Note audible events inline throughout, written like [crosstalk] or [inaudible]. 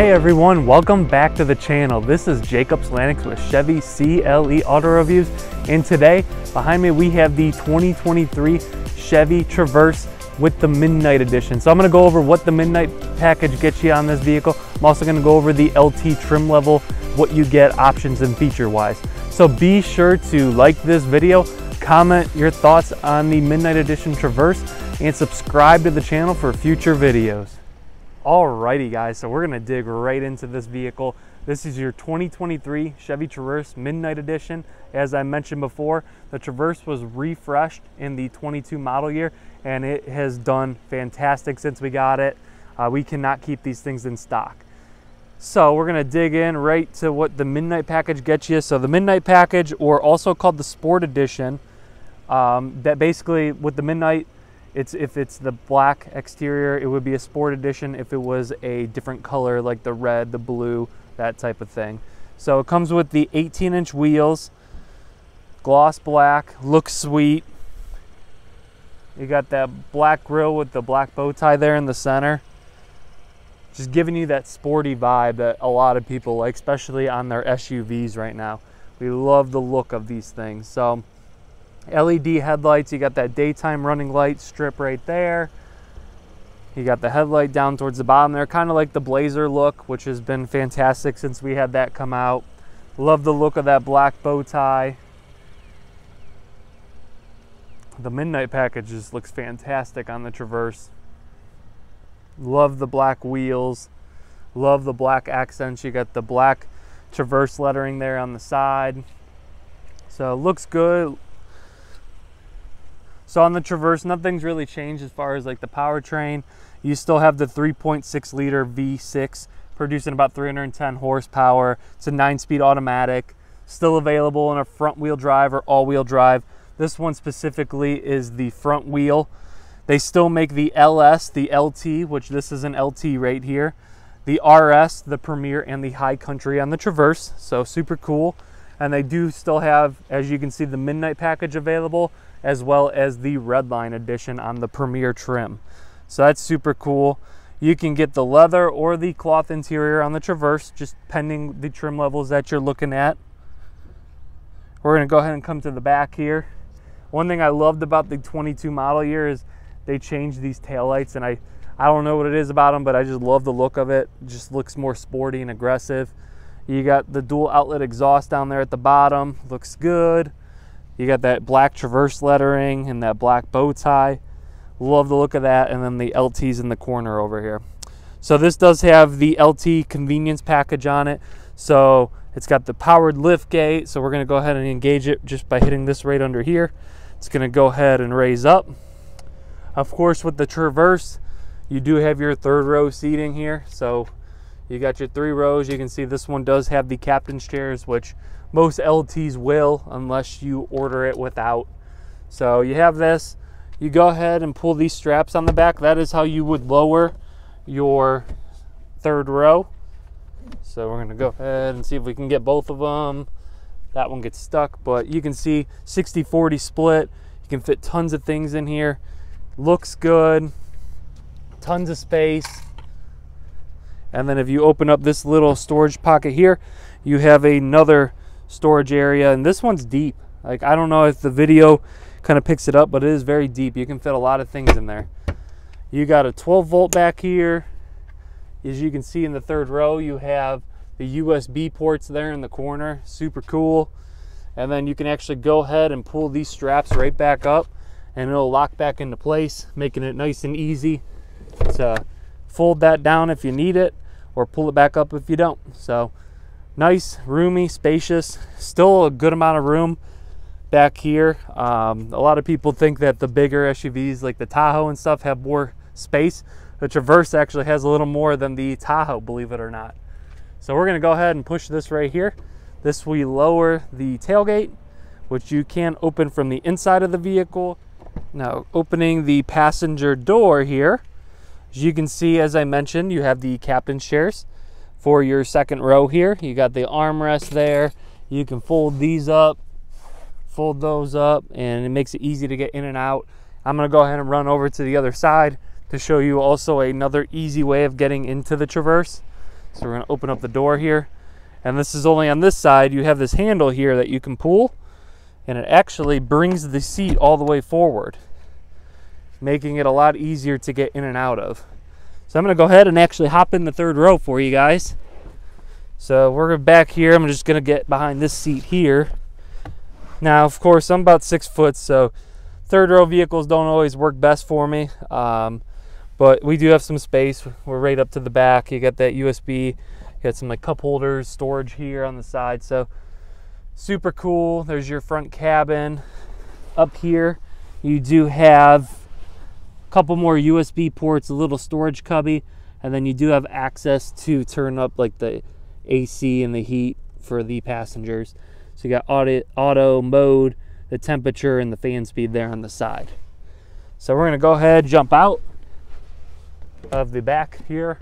Hey everyone, welcome back to the channel. This is Jacob Slanix with Chevy CLE Auto Reviews. And today, behind me, we have the 2023 Chevy Traverse with the Midnight Edition. So I'm gonna go over what the Midnight package gets you on this vehicle. I'm also gonna go over the LT trim level, what you get options and feature wise. So be sure to like this video, comment your thoughts on the Midnight Edition Traverse, and subscribe to the channel for future videos. Alrighty guys, so we're gonna dig right into this vehicle. This is your 2023 Chevy Traverse Midnight Edition. As I mentioned before, the Traverse was refreshed in the 22 model year and it has done fantastic since we got it. Uh, we cannot keep these things in stock. So we're gonna dig in right to what the Midnight package gets you. So the Midnight package, or also called the Sport Edition, um, that basically with the Midnight, it's if it's the black exterior, it would be a sport edition. If it was a different color like the red, the blue, that type of thing. So it comes with the 18 inch wheels, gloss black, looks sweet. You got that black grill with the black bow tie there in the center. Just giving you that sporty vibe that a lot of people like, especially on their SUVs right now. We love the look of these things. So LED headlights. You got that daytime running light strip right there. You got the headlight down towards the bottom there, kind of like the Blazer look, which has been fantastic since we had that come out. Love the look of that black bow tie. The Midnight package just looks fantastic on the Traverse. Love the black wheels. Love the black accents. You got the black Traverse lettering there on the side. So looks good. So on the Traverse, nothing's really changed as far as like the powertrain. You still have the 3.6 liter V6 producing about 310 horsepower. It's a nine speed automatic, still available in a front wheel drive or all wheel drive. This one specifically is the front wheel. They still make the LS, the LT, which this is an LT right here, the RS, the Premier, and the High Country on the Traverse. So super cool. And they do still have, as you can see, the Midnight package available as well as the Redline edition on the Premier trim. So that's super cool. You can get the leather or the cloth interior on the Traverse, just pending the trim levels that you're looking at. We're gonna go ahead and come to the back here. One thing I loved about the 22 model year is they changed these taillights and I, I don't know what it is about them, but I just love the look of it. it. Just looks more sporty and aggressive. You got the dual outlet exhaust down there at the bottom, looks good. You got that black Traverse lettering and that black bow tie. Love the look of that. And then the LT's in the corner over here. So this does have the LT convenience package on it. So it's got the powered lift gate. So we're going to go ahead and engage it just by hitting this right under here. It's going to go ahead and raise up. Of course, with the Traverse, you do have your third row seating here. So you got your three rows. You can see this one does have the captain's chairs, which most LTs will unless you order it without. So you have this. You go ahead and pull these straps on the back. That is how you would lower your third row. So we're gonna go ahead and see if we can get both of them. That one gets stuck, but you can see 60-40 split. You can fit tons of things in here. Looks good, tons of space. And then if you open up this little storage pocket here, you have another storage area. And this one's deep. Like I don't know if the video kind of picks it up but it is very deep. You can fit a lot of things in there. You got a 12 volt back here. As you can see in the third row you have the USB ports there in the corner. Super cool. And then you can actually go ahead and pull these straps right back up and it'll lock back into place making it nice and easy to fold that down if you need it or pull it back up if you don't so nice, roomy, spacious, still a good amount of room back here. Um, a lot of people think that the bigger SUVs like the Tahoe and stuff have more space. The Traverse actually has a little more than the Tahoe, believe it or not. So we're gonna go ahead and push this right here. This will lower the tailgate, which you can open from the inside of the vehicle. Now opening the passenger door here, as you can see, as I mentioned, you have the captain's chairs for your second row here. You got the armrest there. You can fold these up, fold those up, and it makes it easy to get in and out. I'm gonna go ahead and run over to the other side to show you also another easy way of getting into the Traverse. So we're gonna open up the door here. And this is only on this side. You have this handle here that you can pull and it actually brings the seat all the way forward, making it a lot easier to get in and out of. So I'm gonna go ahead and actually hop in the third row for you guys. So we're back here. I'm just gonna get behind this seat here. Now, of course, I'm about six foot, so third row vehicles don't always work best for me. Um, but we do have some space. We're right up to the back. You got that USB. You got some like cup holders, storage here on the side. So super cool. There's your front cabin. Up here, you do have couple more USB ports, a little storage cubby, and then you do have access to turn up like the AC and the heat for the passengers. So you got auto, auto mode, the temperature, and the fan speed there on the side. So we're gonna go ahead, jump out of the back here.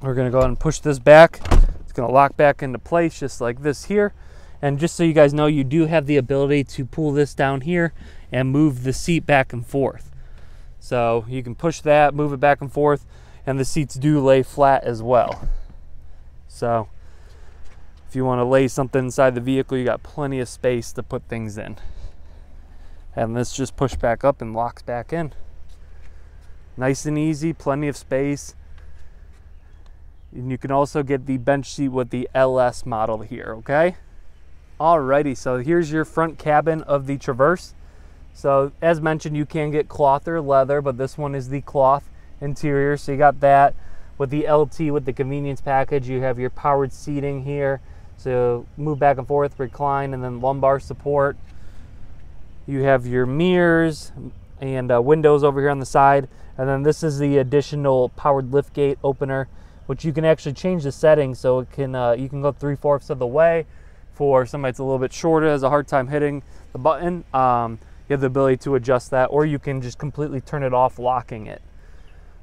We're gonna go ahead and push this back. It's gonna lock back into place just like this here. And just so you guys know, you do have the ability to pull this down here and move the seat back and forth. So you can push that, move it back and forth, and the seats do lay flat as well. So if you want to lay something inside the vehicle, you got plenty of space to put things in. And this just push back up and locks back in. Nice and easy, plenty of space. And you can also get the bench seat with the LS model here, okay? Alrighty, so here's your front cabin of the Traverse. So as mentioned, you can get cloth or leather, but this one is the cloth interior. So you got that with the LT with the convenience package. You have your powered seating here. So move back and forth, recline, and then lumbar support. You have your mirrors and uh, windows over here on the side. And then this is the additional powered lift gate opener, which you can actually change the setting. so it can uh, you can go three fourths of the way. For somebody that's a little bit shorter, has a hard time hitting the button, um, you have the ability to adjust that, or you can just completely turn it off, locking it.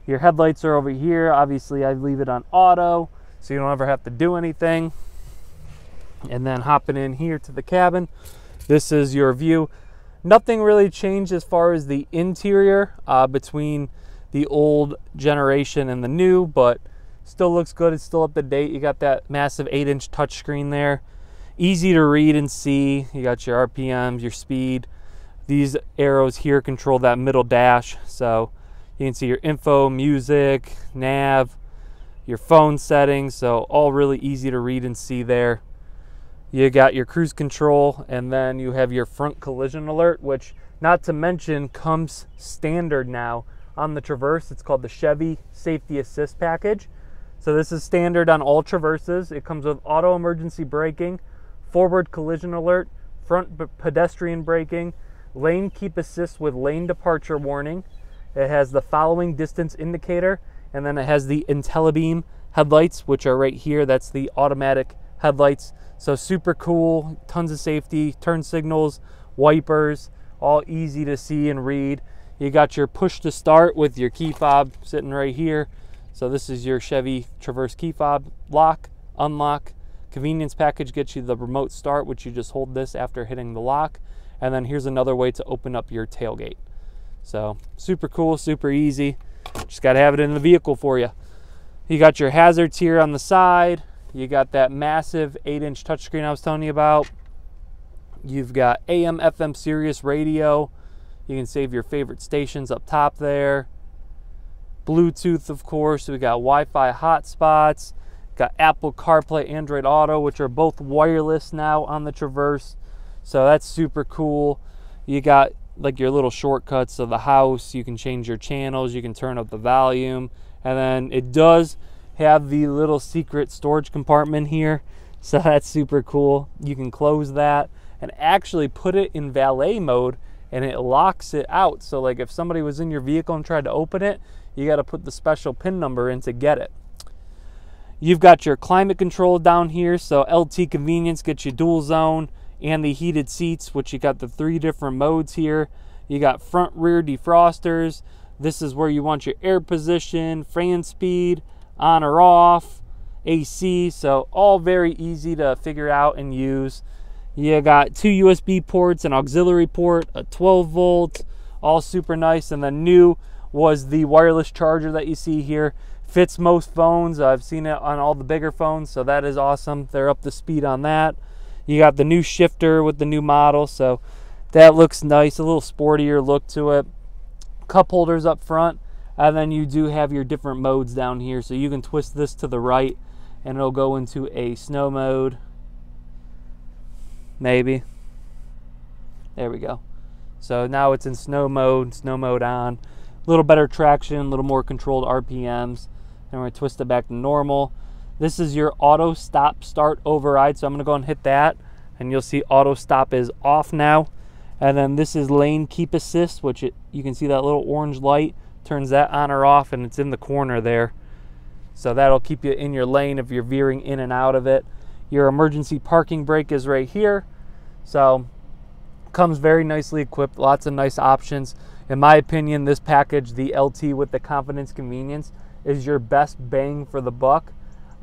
Your headlights are over here. Obviously, I leave it on auto, so you don't ever have to do anything. And then hopping in here to the cabin. This is your view. Nothing really changed as far as the interior uh, between the old generation and the new but still looks good. It's still up to date. You got that massive 8 inch touchscreen there. Easy to read and see. You got your rpms your speed these arrows here control that middle dash. So you can see your info music nav your phone settings. So all really easy to read and see there. You got your cruise control and then you have your front collision alert which not to mention comes standard now on the traverse. It's called the chevy safety assist package. So this is standard on all traverses. It comes with auto emergency braking forward collision alert front pedestrian braking lane keep assist with lane departure warning it has the following distance indicator and then it has the IntelliBeam headlights which are right here that's the automatic headlights so super cool, tons of safety, turn signals, wipers, all easy to see and read. You got your push to start with your key fob sitting right here. So this is your Chevy Traverse key fob. Lock, unlock, convenience package gets you the remote start, which you just hold this after hitting the lock. And then here's another way to open up your tailgate. So super cool, super easy. Just got to have it in the vehicle for you. You got your hazards here on the side, you got that massive 8 inch touchscreen I was telling you about. You've got AM, FM Sirius radio. You can save your favorite stations up top there. Bluetooth, of course. We got Wi Fi hotspots. Got Apple CarPlay, Android Auto, which are both wireless now on the Traverse. So that's super cool. You got like your little shortcuts of the house. You can change your channels. You can turn up the volume. And then it does have the little secret storage compartment here. [laughs] So that's super cool. You can close that and actually put it in valet mode and it locks it out. So like if somebody was in your vehicle and tried to open it, you got to put the special pin number in to get it. You've got your climate control down here. So LT convenience gets you dual zone and the heated seats, which you got the three different modes here. You got front rear defrosters. This is where you want your air position, fan speed, on or off, AC, so all very easy to figure out and use. You got two USB ports, an auxiliary port, a 12 volt, all super nice. And the new was the wireless charger that you see here, fits most phones. I've seen it on all the bigger phones, so that is awesome. They're up to speed on that. You got the new shifter with the new model, so that looks nice, a little sportier look to it. Cup holders up front, and then you do have your different modes down here, so you can twist this to the right and it'll go into a snow mode. Maybe. There we go. So now it's in snow mode, snow mode on. A little better traction, a little more controlled RPMs. And we're gonna twist it back to normal. This is your auto stop start override. So I'm gonna go and hit that and you'll see auto stop is off now. And then this is lane keep assist, which it, you can see that little orange light turns that on or off and it's in the corner there. So that'll keep you in your lane if you're veering in and out of it. Your emergency parking brake is right here. So comes very nicely equipped, lots of nice options. In my opinion, this package, the LT with the confidence convenience, is your best bang for the buck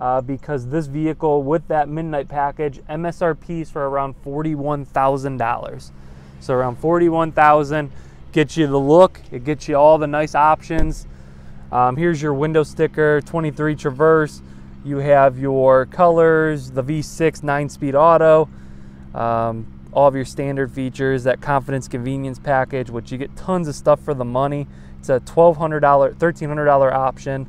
uh, because this vehicle with that midnight package, MSRP is for around $41,000. So around 41,000 gets you the look, it gets you all the nice options. Um, here's your window sticker, 23 Traverse. You have your colors, the V6 9-speed auto, um, all of your standard features, that confidence convenience package, which you get tons of stuff for the money. It's a $1,200, $1,300 option.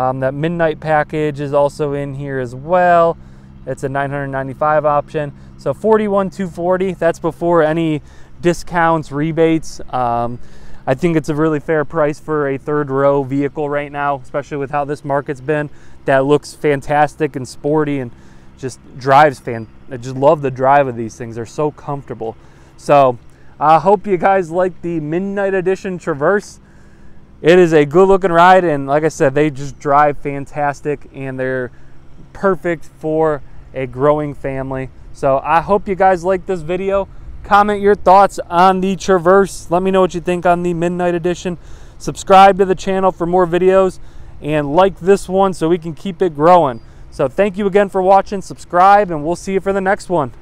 Um, that midnight package is also in here as well. It's a 995 option. So 41 240. That's before any discounts, rebates. Um, I think it's a really fair price for a third row vehicle right now, especially with how this market's been. That looks fantastic and sporty and just drives fan. I just love the drive of these things. They're so comfortable. So I hope you guys like the Midnight Edition Traverse. It is a good looking ride and like I said, they just drive fantastic and they're perfect for a growing family. So I hope you guys like this video. Comment your thoughts on the Traverse. Let me know what you think on the Midnight Edition. Subscribe to the channel for more videos and like this one so we can keep it growing. So thank you again for watching. Subscribe and we'll see you for the next one.